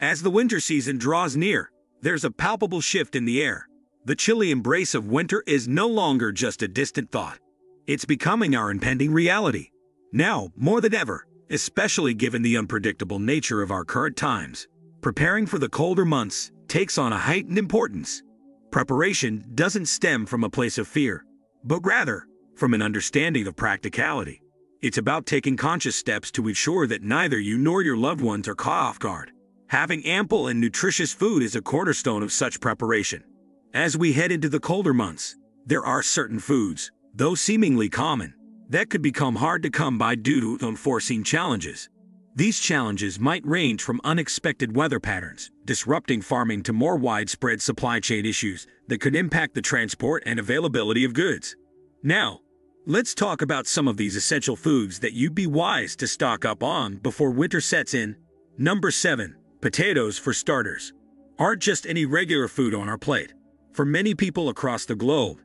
As the winter season draws near, there's a palpable shift in the air. The chilly embrace of winter is no longer just a distant thought. It's becoming our impending reality. Now, more than ever, especially given the unpredictable nature of our current times, preparing for the colder months takes on a heightened importance. Preparation doesn't stem from a place of fear, but rather from an understanding of practicality. It's about taking conscious steps to ensure that neither you nor your loved ones are caught off guard. Having ample and nutritious food is a cornerstone of such preparation. As we head into the colder months, there are certain foods, though seemingly common, that could become hard to come by due to unforeseen challenges. These challenges might range from unexpected weather patterns, disrupting farming, to more widespread supply chain issues that could impact the transport and availability of goods. Now, let's talk about some of these essential foods that you'd be wise to stock up on before winter sets in. Number 7. Potatoes for starters. Aren't just any regular food on our plate. For many people across the globe,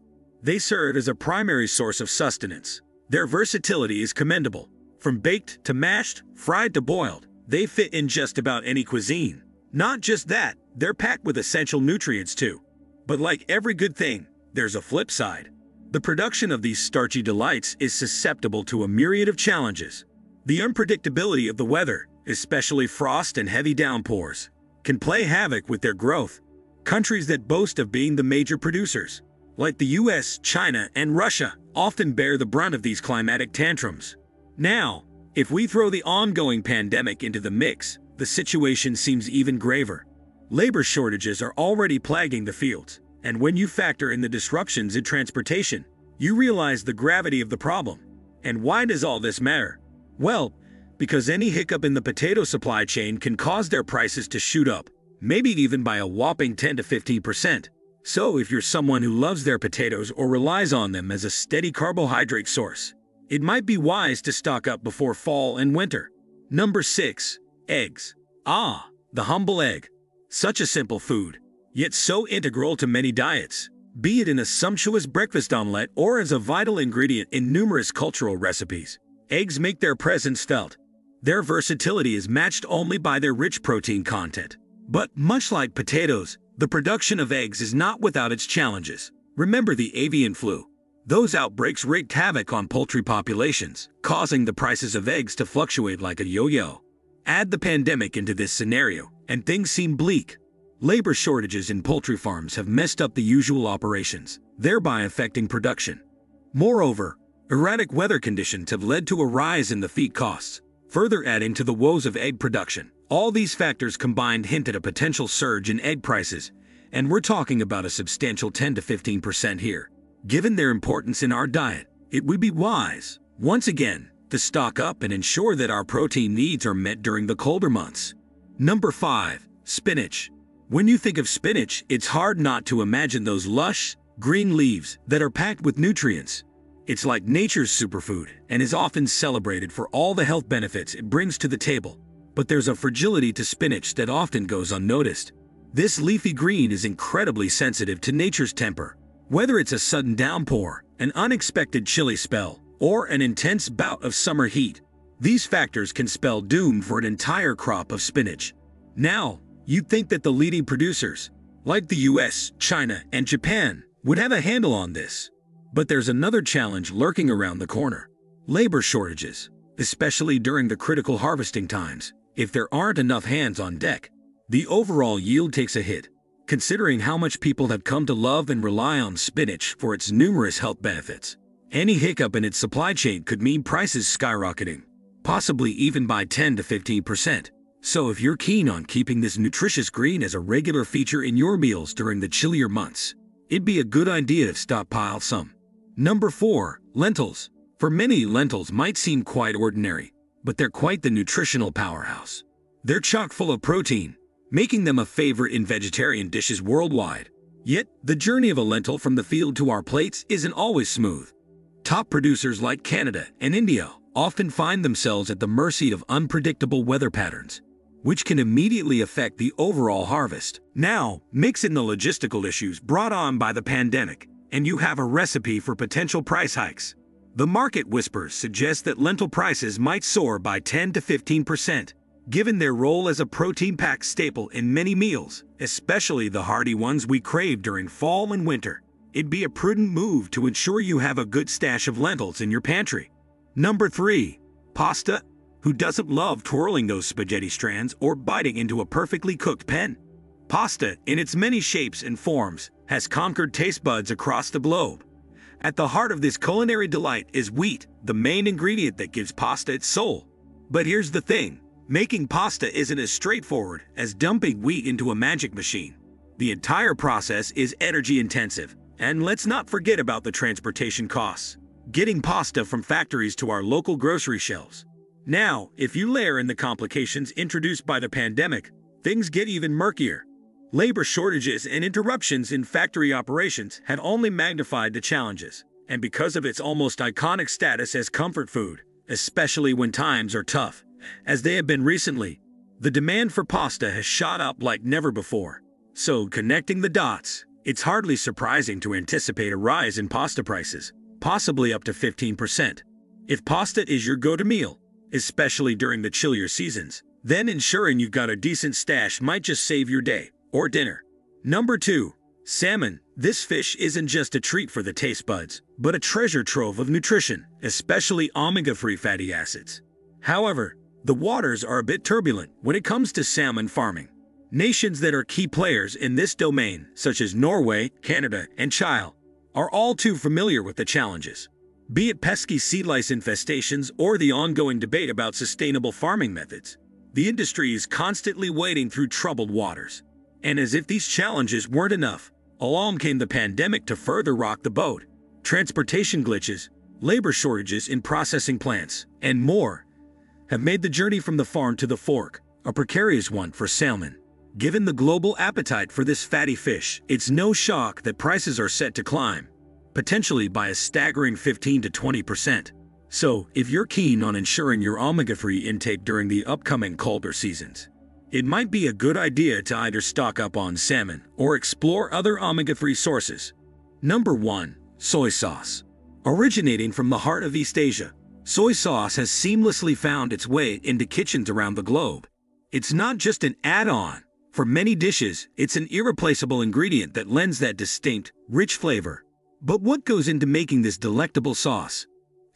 they serve as a primary source of sustenance. Their versatility is commendable. From baked to mashed, fried to boiled, they fit in just about any cuisine. Not just that, they're packed with essential nutrients too. But like every good thing, there's a flip side. The production of these starchy delights is susceptible to a myriad of challenges. The unpredictability of the weather, especially frost and heavy downpours, can play havoc with their growth. Countries that boast of being the major producers, like the US, China, and Russia, often bear the brunt of these climatic tantrums. Now, if we throw the ongoing pandemic into the mix, the situation seems even graver. Labor shortages are already plaguing the fields, and when you factor in the disruptions in transportation, you realize the gravity of the problem. And why does all this matter? Well, because any hiccup in the potato supply chain can cause their prices to shoot up, maybe even by a whopping 10 to 15%. So if you're someone who loves their potatoes or relies on them as a steady carbohydrate source, it might be wise to stock up before fall and winter. Number 6. Eggs. Ah, the humble egg. Such a simple food, yet so integral to many diets, be it in a sumptuous breakfast omelette or as a vital ingredient in numerous cultural recipes. Eggs make their presence felt. Their versatility is matched only by their rich protein content. But much like potatoes, the production of eggs is not without its challenges. Remember the avian flu, those outbreaks wreaked havoc on poultry populations, causing the prices of eggs to fluctuate like a yo-yo. Add the pandemic into this scenario, and things seem bleak. Labor shortages in poultry farms have messed up the usual operations, thereby affecting production. Moreover, erratic weather conditions have led to a rise in the feed costs, further adding to the woes of egg production. All these factors combined hint at a potential surge in egg prices, and we're talking about a substantial 10 to 15% here. Given their importance in our diet, it would be wise, once again, to stock up and ensure that our protein needs are met during the colder months. Number 5. Spinach. When you think of spinach, it's hard not to imagine those lush, green leaves that are packed with nutrients. It's like nature's superfood and is often celebrated for all the health benefits it brings to the table. But there's a fragility to spinach that often goes unnoticed. This leafy green is incredibly sensitive to nature's temper whether it's a sudden downpour, an unexpected chilly spell, or an intense bout of summer heat, these factors can spell doom for an entire crop of spinach. Now, you'd think that the leading producers, like the US, China, and Japan, would have a handle on this. But there's another challenge lurking around the corner. Labor shortages, especially during the critical harvesting times. If there aren't enough hands on deck, the overall yield takes a hit. Considering how much people have come to love and rely on spinach for its numerous health benefits, any hiccup in its supply chain could mean prices skyrocketing, possibly even by 10 to 15%. So if you're keen on keeping this nutritious green as a regular feature in your meals during the chillier months, it'd be a good idea to stockpile some. Number 4. Lentils. For many, lentils might seem quite ordinary, but they're quite the nutritional powerhouse. They're chock full of protein, making them a favorite in vegetarian dishes worldwide. Yet, the journey of a lentil from the field to our plates isn't always smooth. Top producers like Canada and India often find themselves at the mercy of unpredictable weather patterns, which can immediately affect the overall harvest. Now, mix in the logistical issues brought on by the pandemic, and you have a recipe for potential price hikes. The market whispers suggest that lentil prices might soar by 10 to 15%, given their role as a protein-packed staple in many meals, especially the hearty ones we crave during fall and winter. It'd be a prudent move to ensure you have a good stash of lentils in your pantry. Number 3. Pasta. Who doesn't love twirling those spaghetti strands or biting into a perfectly cooked penne? Pasta, in its many shapes and forms, has conquered taste buds across the globe. At the heart of this culinary delight is wheat, the main ingredient that gives pasta its soul. But here's the thing, making pasta isn't as straightforward as dumping wheat into a magic machine. The entire process is energy intensive, and let's not forget about the transportation costs. Getting pasta from factories to our local grocery shelves. Now, if you layer in the complications introduced by the pandemic, things get even murkier. Labor shortages and interruptions in factory operations have only magnified the challenges, and because of its almost iconic status as comfort food, especially when times are tough, as they have been recently, the demand for pasta has shot up like never before. So, connecting the dots, it's hardly surprising to anticipate a rise in pasta prices, possibly up to 15%. If pasta is your go-to meal, especially during the chillier seasons, then ensuring you've got a decent stash might just save your day or dinner. Number 2. Salmon. This fish isn't just a treat for the taste buds, but a treasure trove of nutrition, especially omega-3 fatty acids. However, the waters are a bit turbulent when it comes to salmon farming. Nations that are key players in this domain, such as Norway, Canada, and Chile, are all too familiar with the challenges. Be it pesky sea lice infestations or the ongoing debate about sustainable farming methods, the industry is constantly wading through troubled waters. And as if these challenges weren't enough, along came the pandemic to further rock the boat. Transportation glitches, labor shortages in processing plants, and more have made the journey from the farm to the fork a precarious one for salmon. Given the global appetite for this fatty fish, it's no shock that prices are set to climb, potentially by a staggering 15 to 20%. So, if you're keen on ensuring your omega-3 intake during the upcoming colder seasons, it might be a good idea to either stock up on salmon or explore other omega-3 sources. Number 1. Soy sauce. Originating from the heart of East Asia, soy sauce has seamlessly found its way into kitchens around the globe. It's not just an add-on. For many dishes, it's an irreplaceable ingredient that lends that distinct, rich flavor. But what goes into making this delectable sauce?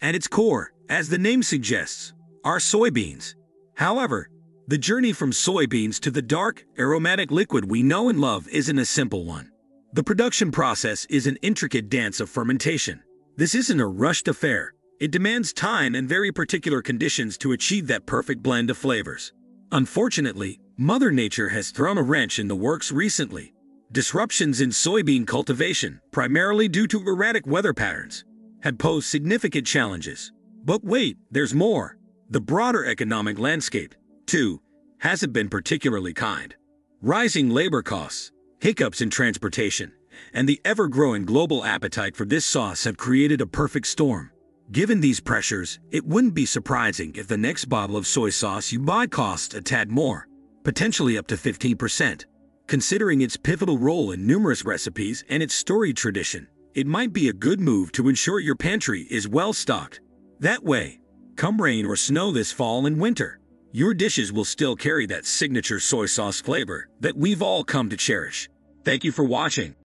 At its core, as the name suggests, are soybeans. However, the journey from soybeans to the dark, aromatic liquid we know and love isn't a simple one. The production process is an intricate dance of fermentation. This isn't a rushed affair. It demands time and very particular conditions to achieve that perfect blend of flavors. Unfortunately, Mother Nature has thrown a wrench in the works recently. Disruptions in soybean cultivation, primarily due to erratic weather patterns, had posed significant challenges. But wait, there's more. The broader economic landscape, too, hasn't been particularly kind. Rising labor costs, hiccups in transportation, and the ever-growing global appetite for this sauce have created a perfect storm. Given these pressures, it wouldn't be surprising if the next bottle of soy sauce you buy costs a tad more, potentially up to 15%. Considering its pivotal role in numerous recipes and its storied tradition, it might be a good move to ensure your pantry is well stocked. That way, come rain or snow this fall and winter, your dishes will still carry that signature soy sauce flavor that we've all come to cherish. Thank you for watching.